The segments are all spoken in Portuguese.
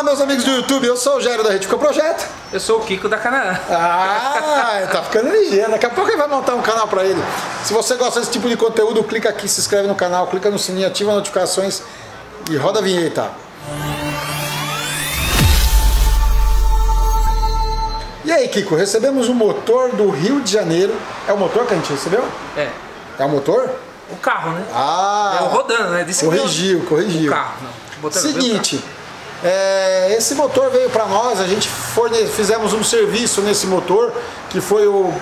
Fala, meus amigos do YouTube, eu sou o Jairo da Retifica Projeto. Eu sou o Kiko da Canaã. Ah, tá ficando ligeiro. Daqui a pouco ele vai montar um canal pra ele. Se você gosta desse tipo de conteúdo, clica aqui, se inscreve no canal, clica no sininho, ativa as notificações e roda a vinheta. E aí, Kiko, recebemos um motor do Rio de Janeiro. É o motor que a gente recebeu? É. É o motor? O carro, né? Ah! É o rodando, né? Disse corrigiu, corrigiu. O carro, não. Botando- Seguinte, é, esse motor veio para nós, a gente forne- fizemos um serviço nesse motor, que foi o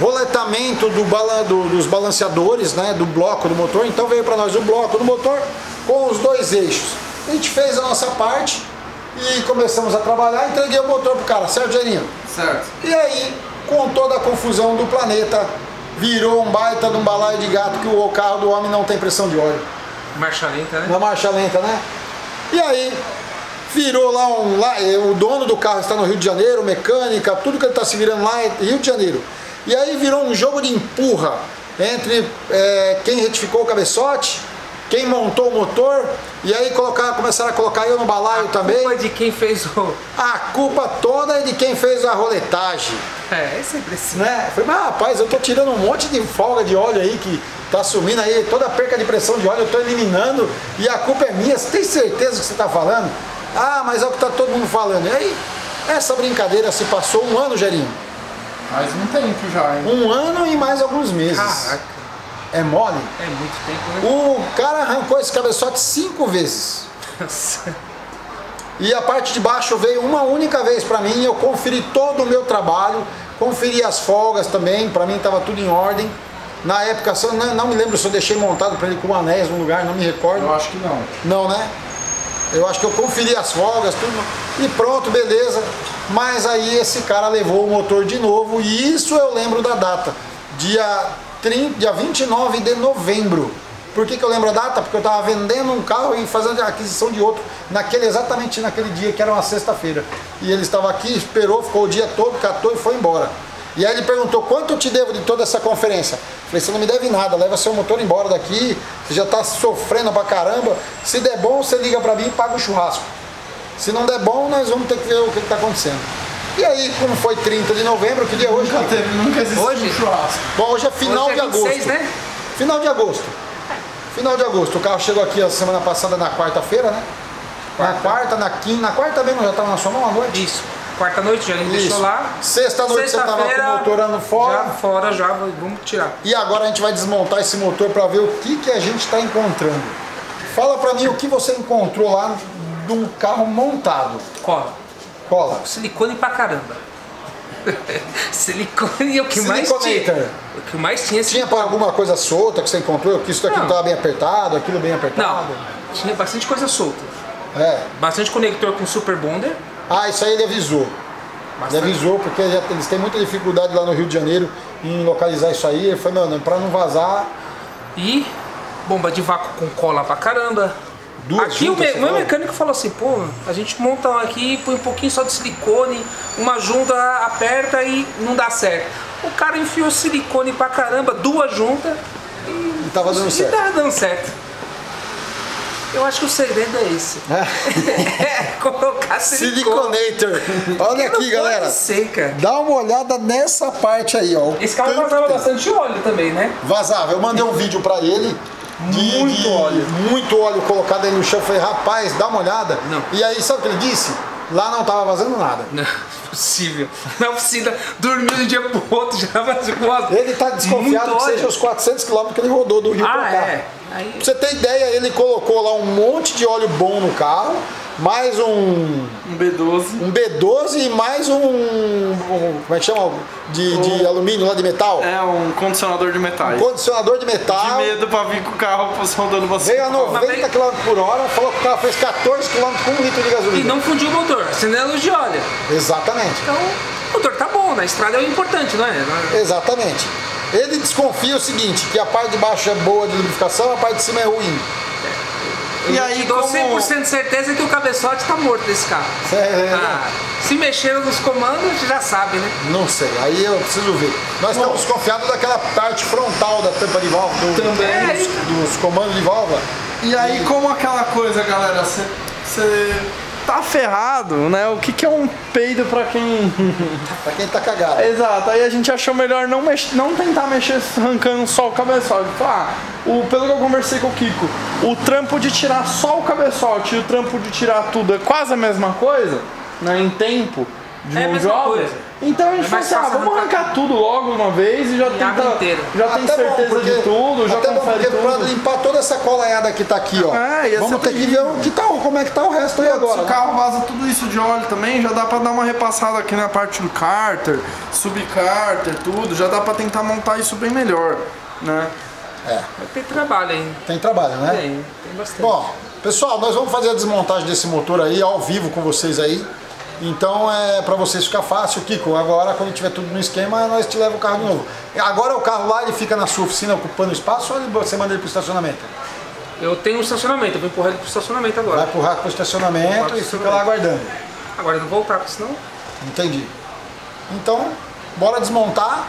roletamento do bala- do- dos balanceadores, né, do bloco do motor. Então veio para nós o bloco do motor com os dois eixos. A gente fez a nossa parte e começamos a trabalhar. Entreguei o motor pro cara, certo, Gerinho? Certo. E aí, com toda a confusão do planeta, virou um baita de um balaio de gato que o carro do homem não tem pressão de óleo Marcha lenta, né? na marcha lenta, né? E aí virou lá um lá, eh, o dono do carro está no Rio de Janeiro, mecânica, tudo que ele está se virando lá é Rio de Janeiro. E aí virou um jogo de empurra entre eh, quem retificou o cabeçote, quem montou o motor, e aí colocar, começaram a colocar eu no balaio também. Culpa de quem fez o. A culpa toda é de quem fez a roletagem. É, é sempre assim. Né? Eu Falei, mas rapaz, eu tô tirando um monte de folga de óleo aí que tá sumindo aí, toda a perca de pressão de óleo eu tô eliminando e a culpa é minha. Você tem certeza do que você tá falando? Ah, mas é o que tá todo mundo falando. E aí, essa brincadeira se passou um ano, Gerinho. Faz um tempo já, hein? Um ano e mais alguns meses. Caraca, É mole? é muito tempo, né? O cara arrancou esse cabeçote cinco vezes. E a parte de baixo veio uma única vez para mim, eu conferi todo o meu trabalho, conferi as folgas também, para mim estava tudo em ordem. Na época, não, não me lembro se eu deixei montado para ele com anéis no lugar, não me recordo. Eu acho que não. Não, né? Eu acho que eu conferi as folgas, tudo. E pronto, beleza. Mas aí esse cara levou o motor de novo, e isso eu lembro da data. Dia, 30, dia 29 de novembro. Por que, que eu lembro a data? Porque eu estava vendendo um carro e fazendo a aquisição de outro naquele, exatamente naquele dia, que era uma sexta-feira. E ele estava aqui, esperou, ficou o dia todo, catou e foi embora. E aí ele perguntou, quanto eu te devo de toda essa conferência? Falei, você não me deve nada, leva seu motor embora daqui, você já está sofrendo pra caramba. Se der bom, você liga pra mim e paga o churrasco. Se não der bom, nós vamos ter que ver o que está acontecendo. E aí, como foi 30 de novembro, que dia é hoje? Nunca teve, nunca existiu Hoje? um churrasco. Bom, hoje é final Hoje é de agosto. 26, né? Final de agosto. Final de agosto. O carro chegou aqui a semana passada na quarta-feira, né? Na quarta, na quinta. Na quarta mesmo, já estava na sua mão à noite? Isso. Quarta noite já Isso. deixou lá. Sexta noite você tava com o motor andando fora. Já fora, já vamos tirar. E agora a gente vai desmontar esse motor para ver o que, que a gente está encontrando. Fala para mim o que você encontrou lá de um carro montado. Cola. Cola. Silicone pra caramba. Silicone é o que mais tinha. O que mais tinha é Tinha silicone. alguma coisa solta que você encontrou? Que isso daqui não Não. estava bem apertado, aquilo bem apertado? Não, tinha bastante coisa solta. É. Bastante conector com super bonder. Ah, isso aí ele avisou. Ele Bastante. avisou porque eles têm muita dificuldade lá no Rio de Janeiro em localizar isso aí. Ele falou, mano, para não vazar, E bomba de vácuo com cola pra caramba. Duas aqui o juntas, você meu falou? mecânico falou assim, pô, a gente monta aqui, põe um pouquinho só de silicone, uma junta aperta e não dá certo. O cara enfiou silicone pra caramba, duas juntas e tava dando e certo. tá dando certo. Eu acho que o segredo é esse. é silicone. Siliconator. Olha aqui, galera. ser. Dá uma olhada nessa parte aí, ó. Esse carro vazava bastante óleo também, né? Vazava. Eu mandei um vídeo pra ele. De, Muito de- óleo. Muito óleo colocado aí no chão. Eu falei, rapaz, dá uma olhada. Não. E aí, sabe o que ele disse? Lá não tava vazando nada. Não, possível. Na oficina, dormiu de um dia pro outro, já vazou Ele tá desconfiado Muito que seja óleo. os 400 km que ele rodou do Rio pra Ah, cá. é. Aí, Pra você ter ideia, ele colocou lá um monte de óleo bom no carro, mais um, Um B12. um B12 e mais um, um- como é que chama? De, de alumínio lá de metal. É um condicionador de metais. Condicionador de De metal. medo pra vir com o carro rodando você. Veio a 90 km por hora, falou que o carro fez 14 km com um litro de e gasolina. não fundiu o motor, acendeu a luz de óleo. Exatamente. Então, o motor tá bom, na estrada é o importante, é? Não é- Exatamente. Ele desconfia o seguinte, que a parte de baixo é boa de lubrificação, a parte de cima é ruim. E aí, dou como- 100% de certeza que o cabeçote tá morto desse carro. É, Ah, se mexeram nos comandos, já sabe, né? Não sei, aí eu preciso ver. Nós estamos desconfiados daquela parte frontal da tampa de válvula, do- Também. É, dos, dos comandos de válvula. E aí, como aquela coisa, galera, você tá ferrado, né? O que, que é um peido pra quem. Pra quem tá cagado. Exato, aí a gente achou melhor não, mex... não tentar mexer arrancando só o cabeçote. Ah, o... pelo que eu conversei com o Kiko, o trampo de tirar só o cabeçote e o trampo de tirar tudo é quase a mesma coisa, né? Em tempo de É mesma obra. coisa. Então a gente É falou assim, ah, vamos arrancar tudo logo uma vez e já tenta, inteiro. já tem Até bom, certeza porque- de tudo, já até bom, confere porque pra tudo. limpar toda essa colaiada que tá aqui, ó. É, ia vamos ter que ver o que tá, como é que tá o resto aí Se agora. o né? carro vaza tudo isso de óleo também, já dá pra dar uma repassada aqui na parte do cárter, subcárter, tudo, já dá pra tentar montar isso bem melhor, né? Vai ter trabalho ainda. Tem trabalho, né? Tem, tem bastante. Bom, pessoal, nós vamos fazer a desmontagem desse motor aí ao vivo com vocês aí. Então é para vocês ficar fácil, Kiko. Agora, quando tiver tudo no esquema, nós te leva o carro de novo. Agora o carro lá ele fica na sua oficina ocupando espaço ou você manda ele pro estacionamento? Eu tenho um estacionamento, eu vou empurrar ele pro estacionamento agora. Vai empurrar pro estacionamento Vai pro e fica lá aguardando. Agora eu não voltar, porque senão. Entendi. Então, bora desmontar,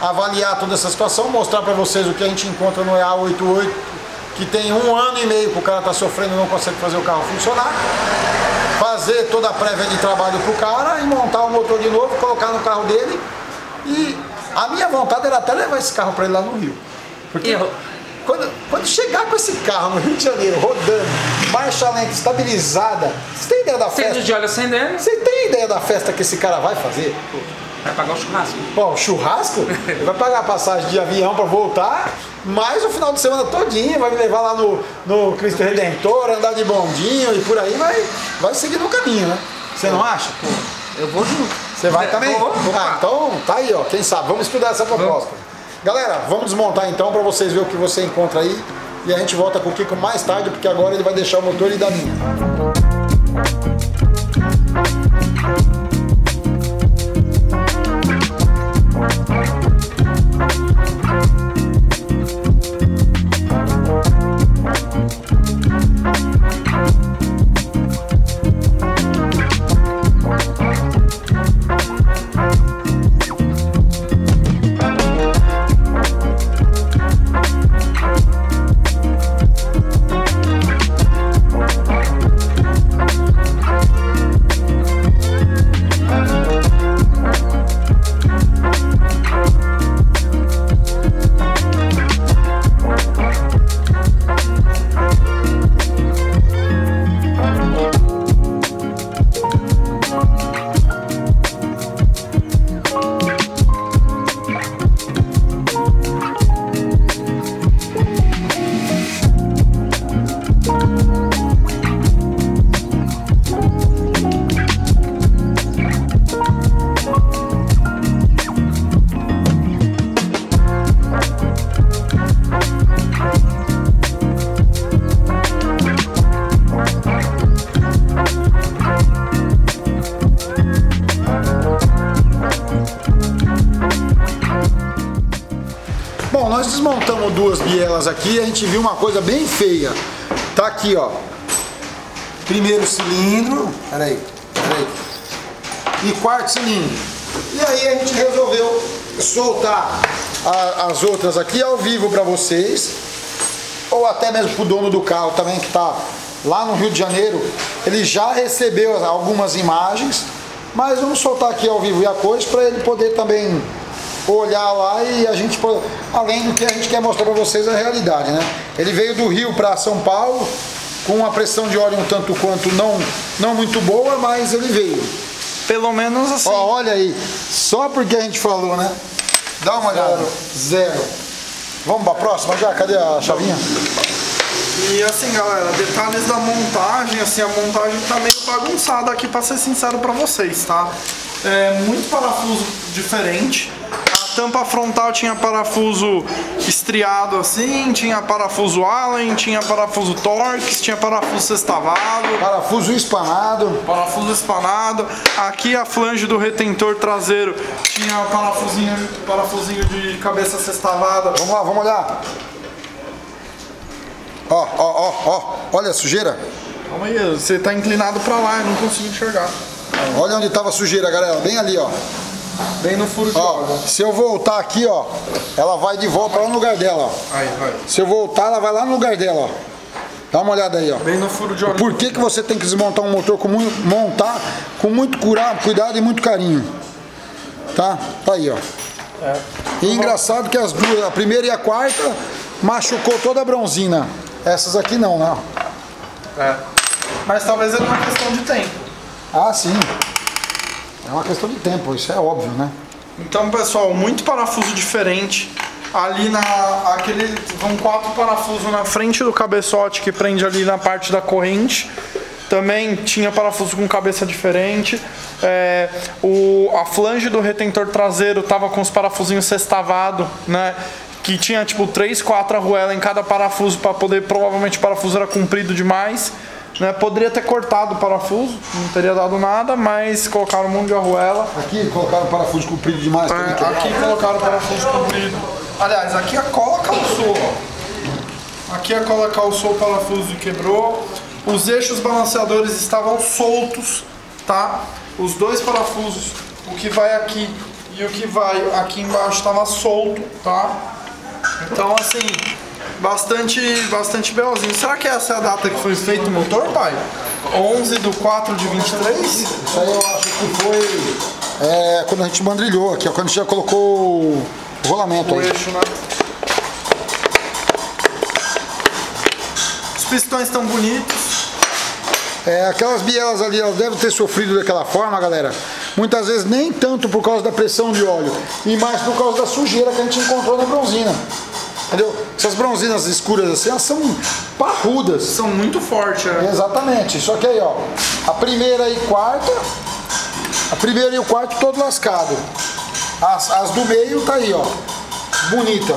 avaliar toda essa situação, mostrar para vocês o que a gente encontra no EA88, que tem um ano e meio que o cara tá sofrendo e não consegue fazer o carro funcionar. Fazer toda a prévia de trabalho pro cara e montar o motor de novo, colocar no carro dele. E a minha vontade era até levar esse carro para ele lá no Rio. Porque eu- quando, quando chegar com esse carro no Rio de Janeiro, rodando, marcha lenta, estabilizada, você tem ideia da festa? Tendo de óleo acendendo, Você tem ideia da festa que esse cara vai fazer? vai pagar o churrasco. Bom, churrasco, ele vai pagar a passagem de avião para voltar, mais o final de semana todinho, vai me levar lá no, no Cristo Redentor, andar de bondinho e por aí vai, vai seguir no caminho, né? Você não acha? Eu vou junto. Você vai também? Vou, vou. Ah, então tá aí, ó. Quem sabe? Vamos estudar essa proposta. Galera, vamos desmontar então para vocês verem o que você encontra aí. E a gente volta com o Kiko mais tarde, porque agora ele vai deixar o motor e dar linha. Aqui a gente viu uma coisa bem feia. Tá aqui, ó. Primeiro cilindro. Peraí, peraí. E quarto cilindro. E aí a gente resolveu soltar a- as outras aqui ao vivo para vocês. Ou até mesmo pro dono do carro também que tá lá no Rio de Janeiro. Ele já recebeu algumas imagens. Mas vamos soltar aqui ao vivo e a cores para ele poder também olhar lá e a gente, além do que a gente quer mostrar para vocês a realidade, né? Ele veio do Rio para São Paulo com uma pressão de óleo um tanto quanto não, não muito boa, mas ele veio. Pelo menos assim. Ó, olha aí, só porque a gente falou, né? Dá uma olhada. Zero. Vamos para a próxima já? Cadê a chavinha? E assim, galera, detalhes da montagem, assim, a montagem tá meio bagunçada aqui, pra ser sincero pra vocês, tá? É muito parafuso diferente. A tampa frontal tinha parafuso estriado assim, tinha parafuso Allen, tinha parafuso Torx, tinha parafuso sextavado, Parafuso espanado. parafuso espanado. Aqui a flange do retentor traseiro tinha parafusinho, parafusinho de cabeça sextavada. Vamos lá, vamos olhar. Ó, ó, ó, ó. Olha a sujeira. Calma aí, você tá inclinado pra lá, eu não consigo enxergar. Olha onde estava a sujeira, galera. Bem ali, ó. Bem no furo de Ó, óleo. se eu voltar aqui, ó, ela vai de volta lá no lugar dela, ó. Aí, vai. Se eu voltar, ela vai lá no lugar dela, ó. Dá uma olhada aí, ó. Bem no furo de óleo. Por que, que você tem que desmontar um motor com muito, montar com muito cuidado e muito carinho? Tá? Tá aí, ó. É. E engraçado que as duas, a primeira e a quarta, machucou toda a bronzina. Essas aqui não, né? É. Mas talvez é uma questão de tempo. Ah, sim. É uma questão de tempo, isso é óbvio, né? Então, pessoal, muito parafuso diferente. Ali na. aquele. Vão quatro parafusos na frente do cabeçote que prende ali na parte da corrente. Também tinha parafuso com cabeça diferente. É, o, a flange do retentor traseiro tava com os parafusinhos sextavado, né? Que tinha tipo 3, 4 arruelas em cada parafuso para poder. Provavelmente o parafuso era comprido demais. Né? Poderia ter cortado o parafuso, não teria dado nada, mas colocaram um monte de arruela. Aqui colocaram parafuso comprido demais. É, aqui colocaram o parafuso comprido. Aliás, aqui a cola calçou, ó. Aqui a cola calçou o parafuso e quebrou. Os eixos balanceadores estavam soltos, tá? Os dois parafusos, o que vai aqui e o que vai aqui embaixo estava solto, tá? Então assim, bastante, bastante belzinho. Será que essa é a data que foi feito o motor, pai? 11 de 4 de 23? Isso aí eu acho que foi é, quando a gente mandrilhou aqui, ó, quando a gente já colocou o rolamento O aí. eixo, né? Os pistões estão bonitos. É, aquelas bielas ali, elas devem ter sofrido daquela forma, galera. Muitas vezes nem tanto por causa da pressão de óleo, e mais por causa da sujeira que a gente encontrou na bronzina. Entendeu? Essas bronzinas escuras assim, elas são parrudas. São muito fortes, né? Exatamente. Só que aí, ó, a primeira e quarta, a primeira e o quarto todo lascado. As, as do meio tá aí, ó, bonita.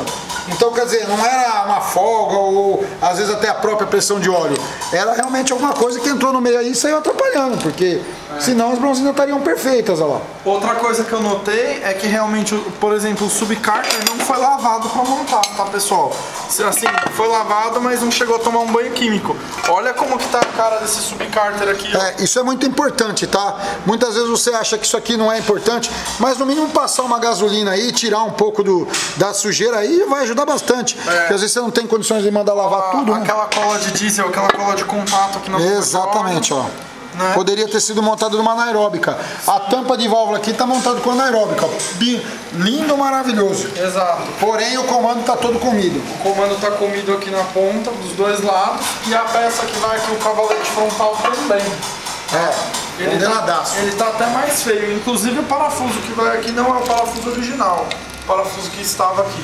Então, quer dizer, não era uma folga ou às vezes até a própria pressão de óleo. Era realmente alguma coisa que entrou no meio aí e saiu atrapalhando, porque senão as bronzinas estariam perfeitas, olha lá. Outra coisa que eu notei é que realmente, por exemplo, o subcarter não foi lavado para montar, tá, pessoal? Assim, foi lavado, mas não chegou a tomar um banho químico. Olha como que tá a cara desse subcarter aqui, ó. É, isso é muito importante, tá? Muitas vezes você acha que isso aqui não é importante, mas no mínimo passar uma gasolina aí, tirar um pouco do, da sujeira aí, vai ajudar bastante. Porque às vezes você não tem condições de mandar lavar tudo, né? Aquela cola de diesel, aquela cola de contato aqui na bomba de Exatamente, ó. né? Poderia ter sido montado numa anaeróbica. A tampa de válvula aqui tá montada com anaeróbica. Lindo, maravilhoso. Exato. Porém, o comando tá todo comido. O comando tá comido aqui na ponta, dos dois lados, e a peça que vai aqui, o cavalete frontal também. É, Ele tá, condenadaço. ele tá até mais feio. Inclusive o parafuso que vai aqui não é o parafuso original. O parafuso que estava aqui.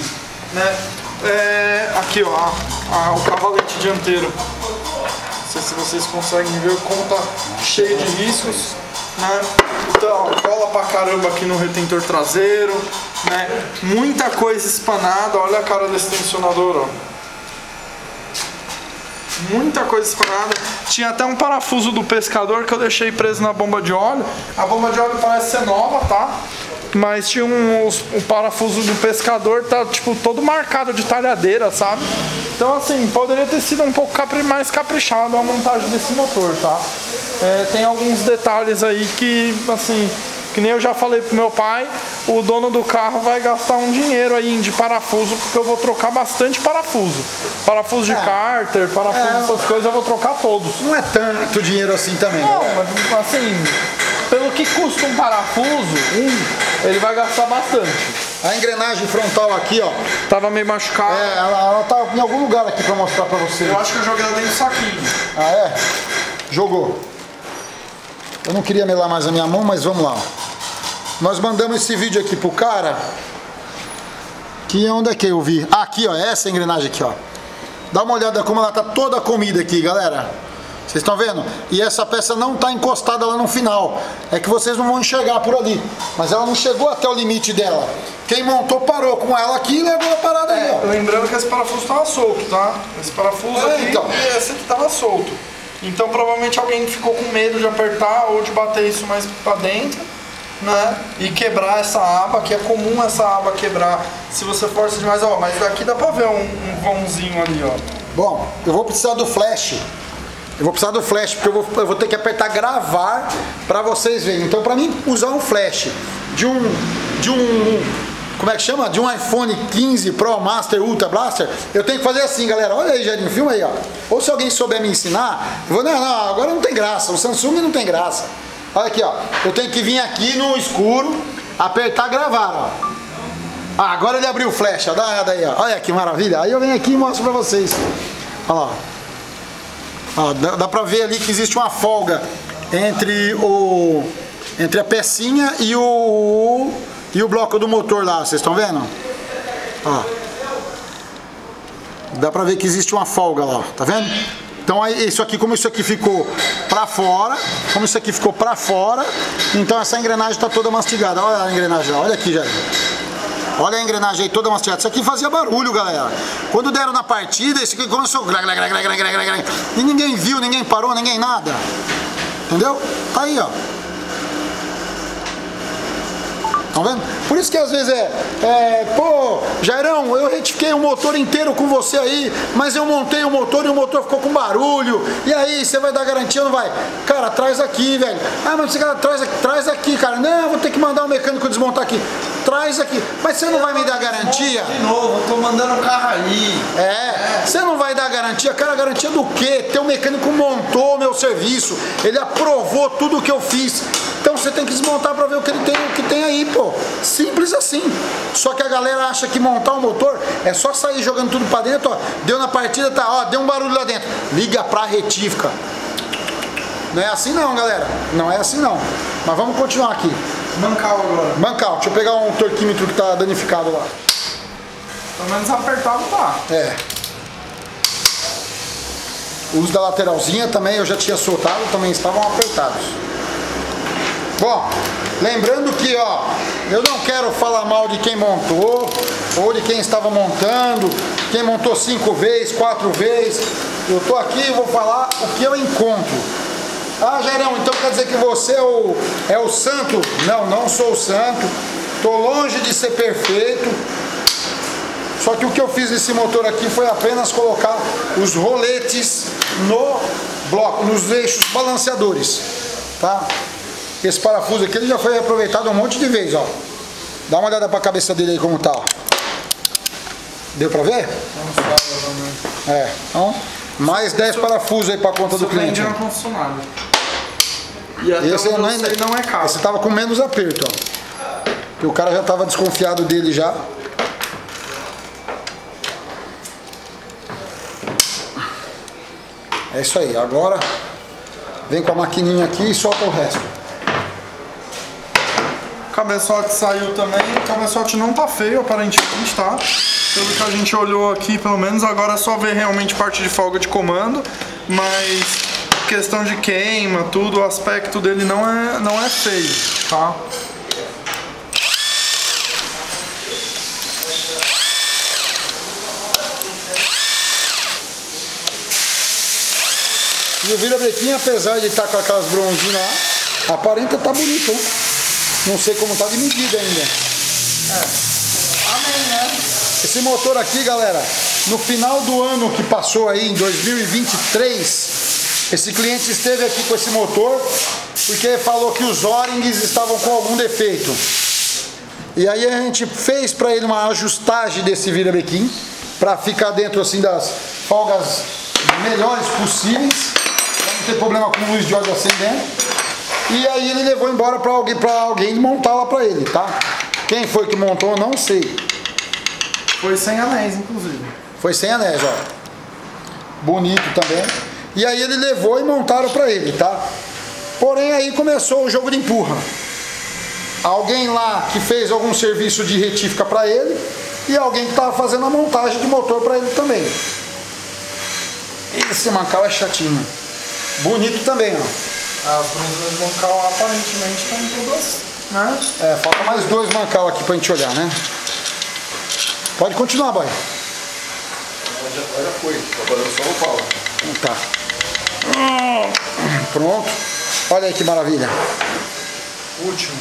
Né? É, aqui ó, a- a- o cavalete dianteiro. Não sei se vocês conseguem ver como tá cheio de riscos. Né? Então, cola pra caramba aqui no retentor traseiro. Né? Muita coisa espanada. Olha a cara desse tensionador. Ó muita coisa espanada. Tinha até um parafuso do pescador que eu deixei preso na bomba de óleo. A bomba de óleo parece ser nova, tá? Mas tinha um, o parafuso do pescador, tá tipo todo marcado de talhadeira, sabe? Então assim, poderia ter sido um pouco capri- mais caprichado a montagem desse motor, tá? É, tem alguns detalhes aí que, assim, que nem eu já falei pro meu pai, o dono do carro vai gastar um dinheiro aí de parafuso, porque eu vou trocar bastante parafuso. Parafuso de cárter, parafuso É. essas coisas, eu vou trocar todos. Não é tanto dinheiro assim também. Não, galera. mas assim, pelo que custa um parafuso, um, ele vai gastar bastante. A engrenagem frontal aqui, ó. Tava meio machucado. É, ela, ela tá em algum lugar aqui pra mostrar pra você. Eu acho que eu joguei ela dentro do saquinho. Ah, é? Jogou. Eu não queria melar mais a minha mão, mas vamos lá. Nós mandamos esse vídeo aqui pro cara. Que onde é que eu vi? Ah, aqui, ó. Essa engrenagem aqui, ó. Dá uma olhada como ela tá toda comida aqui, galera. Vocês estão vendo? E essa peça não tá encostada lá no final. É que vocês não vão enxergar por ali. Mas ela não chegou até o limite dela. Quem montou parou com ela aqui e levou a parada aí, ó. Lembrando que esse parafuso tava solto, tá? Esse parafuso É, aqui então. e esse aqui tava solto. Então provavelmente alguém ficou com medo de apertar ou de bater isso mais pra dentro, né? E quebrar essa aba, que é comum essa aba quebrar se você força demais. Ó, mas daqui dá pra ver um, um vãozinho ali, ó. Bom, eu vou precisar do flash. Eu vou precisar do flash porque eu vou, eu vou ter que apertar gravar para vocês verem. Então, para mim usar um flash de um de um como é que chama? De um iPhone 15 Pro Master Ultra Blaster, eu tenho que fazer assim, galera. Olha aí, Jairinho, filma aí, ó. Ou se alguém souber me ensinar, eu vou, não, não, agora não tem graça. O Samsung não tem graça. Olha aqui, ó. Eu tenho que vir aqui no escuro, apertar gravar, ó. Ah, agora ele abriu o flash, ó. Dá uma olhada aí, ó. Olha que maravilha. Aí eu venho aqui e mostro pra vocês. Olha lá. Ó, dá, dá pra ver ali que existe uma folga entre o entre a pecinha e o e o bloco do motor lá, vocês estão vendo? Ó. Dá pra ver que existe uma folga lá, tá vendo? Então aí, isso aqui, como isso aqui ficou pra fora, como isso aqui ficou pra fora, então essa engrenagem tá toda mastigada. Olha a engrenagem, olha aqui, já. Olha a engrenagem aí toda mastigada. Isso aqui fazia barulho, galera. Quando deram na partida, isso aqui começou. E ninguém viu, ninguém parou, ninguém nada. Entendeu? Tá aí, ó. Estão vendo? Por isso que às vezes é, é, pô, Jairão, eu retifiquei o motor inteiro com você aí, mas eu montei o motor e o motor ficou com barulho. E aí, você vai dar garantia ou não vai? Cara, traz aqui, velho. Ah, mas você cara, traz, traz aqui, cara. Não, vou ter que mandar o mecânico desmontar aqui. Traz aqui. Mas você não vai me dar garantia? De novo, eu tô mandando o carro ali. É, você não vai dar garantia. Cara, garantia do quê? Teu mecânico montou o meu serviço. Ele aprovou tudo o que eu fiz. Você tem que desmontar para ver o que ele tem, o que tem aí, pô. Simples assim. Só que a galera acha que montar o um motor é só sair jogando tudo para dentro, ó. Deu na partida, tá, ó, deu um barulho lá dentro. Liga pra retífica. Não é assim não, galera. Não é assim não. Mas vamos continuar aqui. Mancal agora. Mancal. Deixa eu pegar um torquímetro que tá danificado lá. Pelo menos apertado tá. É. Os da lateralzinha também eu já tinha soltado, também estavam apertados. Bom, lembrando que ó, eu não quero falar mal de quem montou ou de quem estava montando, quem montou cinco vezes, quatro vezes. Eu tô aqui e vou falar o que eu encontro. Ah, Gerão, então quer dizer que você é o, é o santo? Não, não sou o santo. Tô longe de ser perfeito. Só que o que eu fiz nesse motor aqui foi apenas colocar os roletes no bloco, nos eixos balanceadores, tá? Esse parafuso aqui ele já foi aproveitado um monte de vezes, ó. Dá uma olhada para a cabeça dele aí como tá. Ó. Deu para ver? É, então, mais 10 parafusos aí para conta do cliente. Não. E esse não, é, não é caro. Esse tava com menos aperto, ó. Porque o cara já tava desconfiado dele já. É isso aí. Agora vem com a maquininha aqui e solta o resto. Cabeçote saiu também. O cabeçote não tá feio, aparentemente, tá? Pelo que a gente olhou aqui, pelo menos, agora é só ver realmente parte de folga de comando. Mas questão de queima, tudo, o aspecto dele não é, não é feio, tá? E o virabrequim, apesar de estar tá com aquelas bronzinhas lá, aparenta tá bonito, hein? Não sei como tá de medida ainda. É. Esse motor aqui, galera, no final do ano que passou aí, em 2023, esse cliente esteve aqui com esse motor porque falou que os O-rings estavam com algum defeito. E aí a gente fez para ele uma ajustagem desse virabrequim para ficar dentro assim das folgas melhores possíveis não ter problema com luz de óleo acendendo. E aí ele levou embora para alguém, pra alguém montar lá para ele, tá? Quem foi que montou, não sei. Foi sem anéis, inclusive. Foi sem anéis, ó. Bonito também. E aí ele levou e montaram para ele, tá? Porém aí começou o jogo de empurra. Alguém lá que fez algum serviço de retífica para ele e alguém que estava fazendo a montagem de motor para ele também. Esse Macau é chatinho. Bonito também, ó. As bronzas mancal aparentemente estão todas, né? É, falta mais dois mancal aqui pra gente olhar, né? Pode continuar, boy. Já foi, tá fazendo só o pau. Tá. Pronto. Olha aí que maravilha. Último.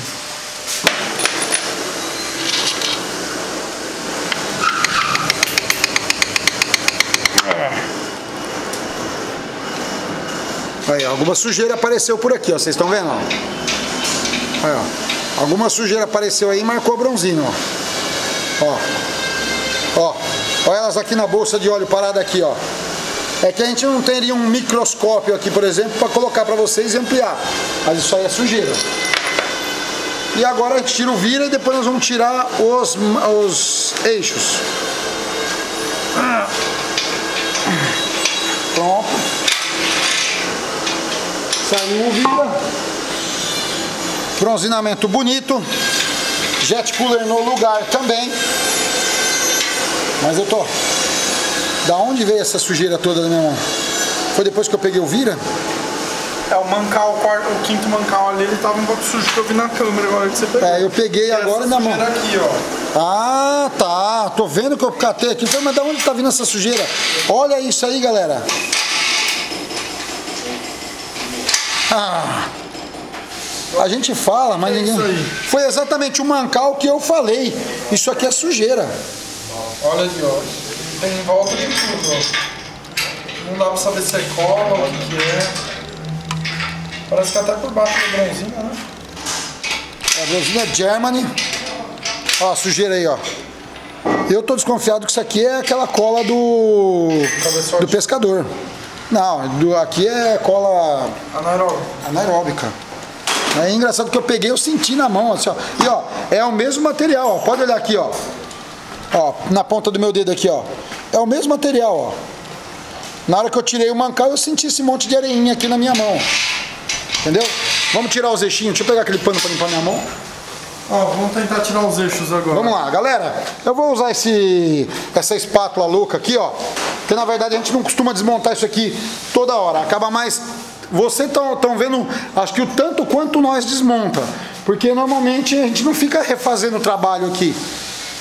Aí, alguma sujeira apareceu por aqui, ó. Vocês estão vendo? Ó. Aí, ó. Alguma sujeira apareceu aí e marcou bronzinho, ó. Ó. Ó. Olha elas aqui na bolsa de óleo parada aqui, ó. É que a gente não teria um microscópio aqui, por exemplo, para colocar para vocês e ampliar. Mas isso aí é sujeira. E agora a gente tira o vira e depois nós vamos tirar os, os eixos. Vira. Bronzinamento bonito. Jet cooler no lugar também. Mas eu tô. Da onde veio essa sujeira toda da minha mão? Foi depois que eu peguei o vira? É, o mancal, o, quarto, o quinto mancal ali, ele tava um pouco sujo que eu vi na câmera agora que você pegou. É, eu peguei E agora na mão. aqui, ó. Ah, tá. Tô vendo que eu catei aqui. Mas da onde tá vindo essa sujeira? Olha isso aí, galera. Ah. A gente fala, mas É ninguém. Foi exatamente o mancal que eu falei. Isso aqui é sujeira. Olha aqui, ó. Tem em volta de tudo, ó. Não dá pra saber se é cola, o que, é. Parece que até por baixo da bronzinha, né? A bronzinha Germany. Ó, a sujeira aí, ó. Eu tô desconfiado que isso aqui é aquela cola do. Cabeçote. do pescador. Não, do, aqui é cola Anaeróbico. anaeróbica. É engraçado que eu peguei, eu senti na mão, assim, ó. E ó, é o mesmo material, ó. Pode olhar aqui, ó. Ó, na ponta do meu dedo aqui, ó. É o mesmo material, ó. Na hora que eu tirei o mancal, eu senti esse monte de areinha aqui na minha mão. Entendeu? Vamos tirar os eixinhos. Deixa eu pegar aquele pano pra limpar minha mão. Ó, vamos tentar tirar os eixos agora. Vamos lá, galera. Eu vou usar esse, essa espátula louca aqui, ó. Porque na verdade a gente não costuma desmontar isso aqui toda hora. Acaba mais. Vocês estão vendo, acho que o tanto quanto nós desmonta. Porque normalmente a gente não fica refazendo o trabalho aqui.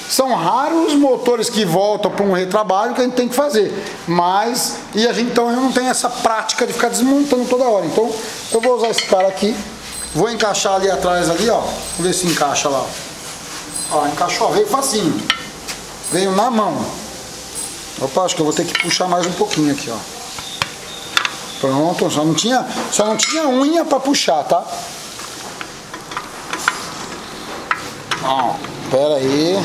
São raros os motores que voltam para um retrabalho que a gente tem que fazer. Mas, e a gente então não tenho essa prática de ficar desmontando toda hora. Então, eu vou usar esse cara aqui. Vou encaixar ali atrás ali, ó. Vamos ver se encaixa lá. Ó, encaixou, veio facinho. Veio na mão. Opa, acho que eu vou ter que puxar mais um pouquinho aqui, ó. Pronto, só não tinha, só não tinha unha para puxar, tá? Ó, pera aí.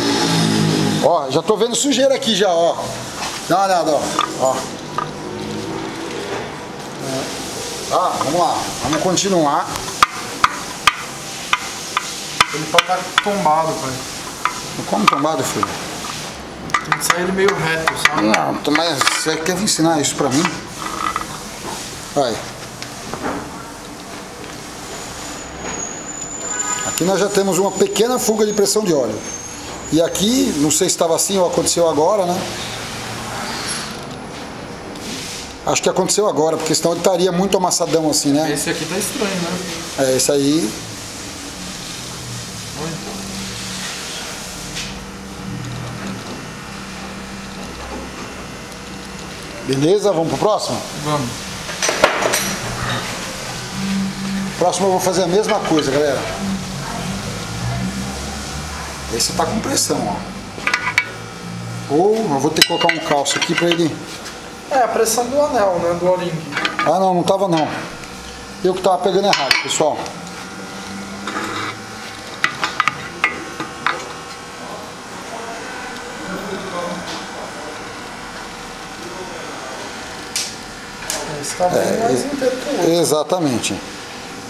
Ó, já tô vendo sujeira aqui já, ó. Dá uma olhada, ó. ó. Tá, vamos lá. Vamos continuar. Ele pode estar tombado, pai. Como tombado, filho? Sair ele meio reto, sabe? Não, mas você quer ensinar isso pra mim? Vai. Aqui nós já temos uma pequena fuga de pressão de óleo. E aqui, não sei se estava assim ou aconteceu agora, né? Acho que aconteceu agora, porque senão ele estaria muito amassadão assim, né? Esse aqui tá estranho, né? É, esse aí. Beleza? Vamos pro próximo? Vamos. Próximo eu vou fazer a mesma coisa, galera. Esse tá com pressão, ó. Ou eu vou ter que colocar um calço aqui pra ele. É, a pressão do anel, né? Do O-ring. Ah não, não tava não. Eu que tava pegando errado, pessoal. O outro. Exatamente.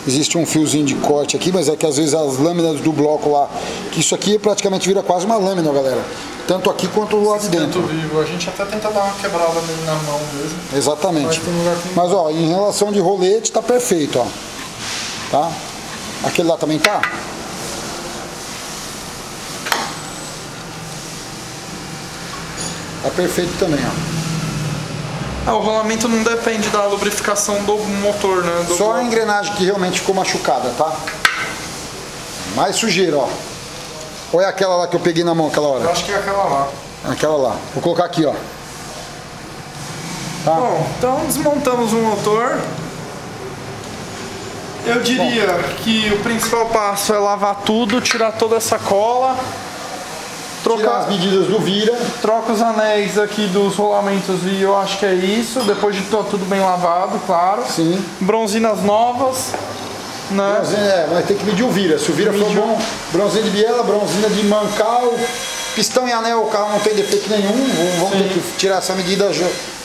Existe um fiozinho de corte aqui, mas é que às vezes as lâminas do bloco lá, que isso aqui praticamente vira quase uma lâmina, galera. Tanto aqui quanto lá de dentro. Vivo. A gente até tenta dar uma quebrada nele na mão mesmo. Exatamente. Mas Mas ó, em relação de rolete tá perfeito, ó. Tá? Aquele lá também tá? Tá perfeito também, ó. Ah, o rolamento não depende da lubrificação do motor, né? Do Só a engrenagem que realmente ficou machucada, tá? Mais sujeira, ó. Ou é aquela lá que eu peguei na mão aquela Eu hora? acho que é aquela lá. Aquela lá. Vou colocar aqui, ó. Tá? Bom, então desmontamos o motor. Eu diria que o principal passo é lavar tudo, tirar toda essa cola, Trocar, as medidas do vira. troca os anéis aqui dos rolamentos e eu acho que é isso. Depois de to- tudo bem lavado, claro. Sim. Bronzinas novas, né? Bronzina, é, mas tem que medir o vira. Se o vira for bom, bronzina de biela, bronzina de mancal, Pistão e anel, o carro não tem defeito nenhum, vamos- vamos ter que tirar essa medida.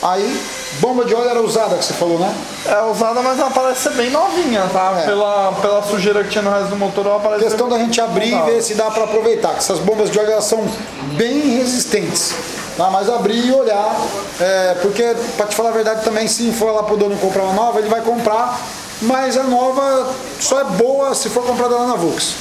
Aí, bomba de óleo era usada, que você falou, né? É usada, mas ela parece ser bem novinha, tá? É. Pela, pela sujeira que tinha no resto do motor, ela parece questão da gente abrir e ver se dá para aproveitar, que essas bombas de óleo são bem resistentes. Tá? Mas abrir e olhar, é, porque para te falar a verdade também, se for lá pro dono comprar uma nova, ele vai comprar, mas a nova só é boa se for comprada lá na Vux.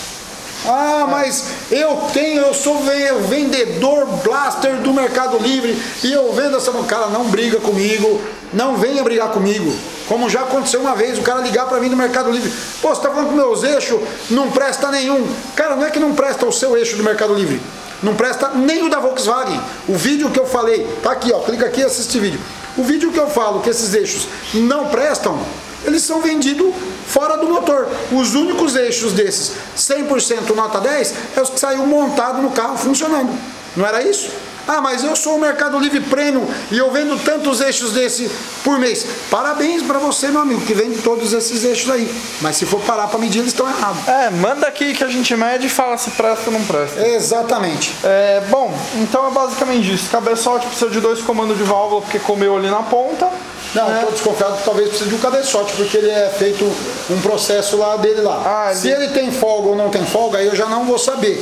Ah, mas eu tenho, eu sou ve- vendedor blaster do Mercado Livre e eu vendo essa. Cara, não briga comigo, não venha brigar comigo. Como já aconteceu uma vez, o cara ligar pra mim do Mercado Livre. Pô, você tá falando que meus eixos não presta nenhum. Cara, não é que não presta o seu eixo do Mercado Livre. Não presta nem o da Volkswagen. O vídeo que eu falei, tá aqui, ó, clica aqui e assiste vídeo. O vídeo que eu falo que esses eixos não prestam, eles são vendidos fora do motor. Os únicos eixos desses 100% nota 10 é os que saiu montado no carro funcionando. Não era isso? Ah, mas eu sou o Mercado Livre Premium e eu vendo tantos eixos desse por mês. Parabéns para você, meu amigo, que vende todos esses eixos aí. Mas se for parar para medir, eles estão errados. É, manda aqui que a gente mede e fala se presta ou não presta. Exatamente. É, bom, então é basicamente isso. Cabeçote precisa de dois comandos de válvula porque comeu ali na ponta. Não, né? estou desconfiado que talvez precise de um cabeçote, porque ele é feito um processo lá dele lá. Ah, Se ele- ele tem folga ou não tem folga, aí eu já não vou saber.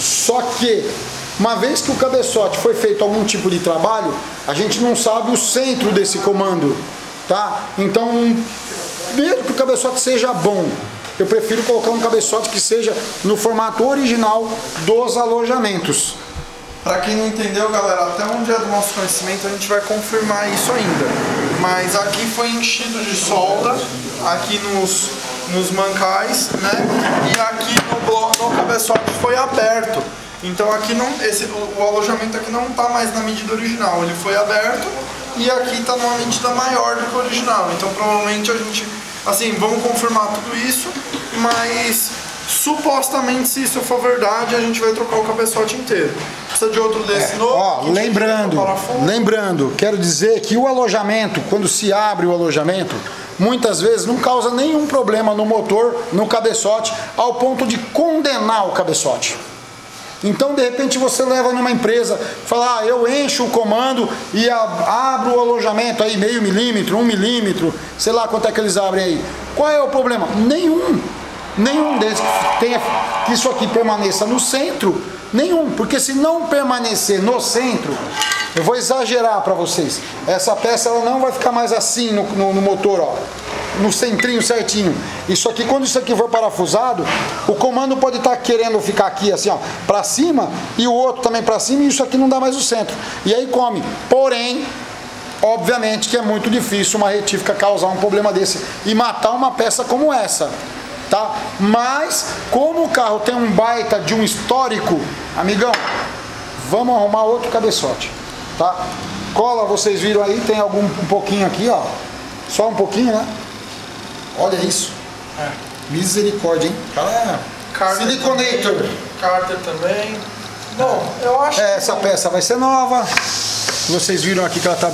Só que, uma vez que o cabeçote foi feito algum tipo de trabalho, a gente não sabe o centro desse comando, tá? Então, mesmo que o cabeçote seja bom, eu prefiro colocar um cabeçote que seja no formato original dos alojamentos. Pra quem não entendeu, galera, até onde é do nosso conhecimento a gente vai confirmar isso ainda. Mas aqui foi enchido de solda, aqui nos, nos mancais, né? E aqui no, bloco, no cabeçote foi aberto. Então aqui não, esse, o, o alojamento aqui não tá mais na medida original, ele foi aberto e aqui tá numa medida maior do que o original. Então provavelmente a gente, assim, vamos confirmar tudo isso, mas supostamente se isso for verdade a gente vai trocar o cabeçote inteiro. Precisa de outro desse novo. Ó, que lembrando, lembrando, quero dizer que o alojamento, quando se abre o alojamento, muitas vezes não causa nenhum problema no motor, no cabeçote, ao ponto de condenar o cabeçote. Então, de repente, você leva numa empresa, fala, ah, eu encho o comando e abro o alojamento aí, meio milímetro, um milímetro, sei lá quanto é que eles abrem aí. Qual é o problema? Nenhum. Nenhum deles que, tenha, que isso aqui permaneça no centro, nenhum. Porque se não permanecer no centro, eu vou exagerar para vocês. Essa peça ela não vai ficar mais assim no, no- no motor, ó no centrinho certinho. Isso aqui, quando isso aqui for parafusado, o comando pode estar querendo ficar aqui assim, ó, para cima e o outro também para cima e isso aqui não dá mais o centro. E aí come. Porém, obviamente que é muito difícil uma retífica causar um problema desse e matar uma peça como essa. Tá? Mas como o carro tem um baita de um histórico, amigão, vamos arrumar outro cabeçote, tá? Cola, vocês viram aí, tem algum um pouquinho aqui, ó. Só um pouquinho, né? Olha isso. Misericórdia, hein? Cara, é Carter Siliconator. também, Carter também. Bom, eu acho É, essa peça vai ser nova. Vocês viram aqui que ela tá,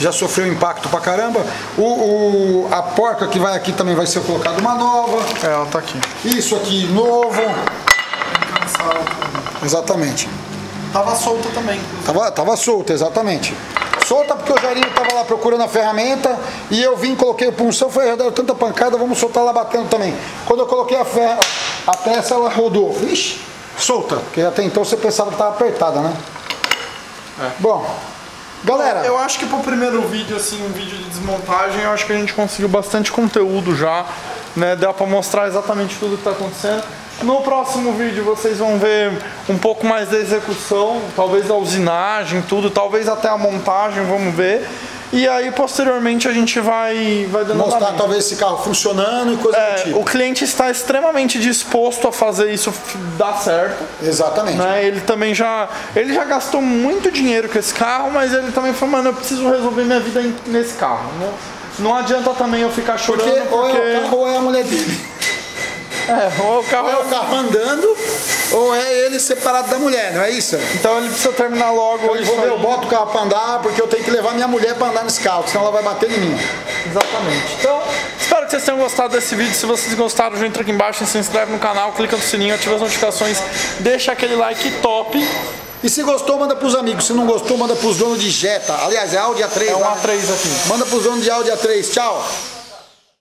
já sofreu impacto pra caramba. O, o- a porca que vai aqui também vai ser colocada uma nova. é, ela tá aqui. Isso aqui novo. Exatamente. Tava solta também. Tava, tava solta, exatamente. Solta porque o Jairinho tava lá procurando a ferramenta e eu vim, coloquei o punção, foi deu tanta pancada, vamos soltar lá batendo também. Quando eu coloquei a, ferra, a peça, ela rodou. Ixi, solta, porque até então você pensava que tava apertada, né? Bom, galera, Eu acho que pro primeiro vídeo, assim, um vídeo de desmontagem, eu acho que a gente conseguiu bastante conteúdo já, né? Dá pra mostrar exatamente tudo que tá acontecendo. No próximo vídeo vocês vão ver um pouco mais da execução, talvez da usinagem, tudo, talvez até a montagem, vamos ver. E aí posteriormente a gente vai, vai dando mostrar talvez esse carro funcionando e coisa do É, tipo. o cliente está extremamente disposto a fazer isso dar certo. Exatamente. né? Ele também já, ele já gastou muito dinheiro com esse carro, mas ele também falou, mano, eu preciso resolver minha vida nesse carro. Não, não adianta também eu ficar chorando Porque porque, ou é o carro ou é a mulher dele. é, ou é o carro Ou é o carro andando ou é ele separado da mulher, não é isso? Então ele precisa terminar logo Eu isso vou ver, eu aí. boto o carro pra andar porque eu tenho que levar minha mulher pra andar nesse carro, senão ela vai bater em mim. Exatamente. Então, espero que vocês tenham gostado desse vídeo. Se vocês gostaram, já entra aqui embaixo, se inscreve no canal, clica no sininho, ativa as notificações, deixa aquele like top. E se gostou, manda pros amigos. Se não gostou, manda pros donos de Jetta. Aliás, é Audi A3. É um né? A3 aqui. Manda pros donos de Audi A3. Tchau.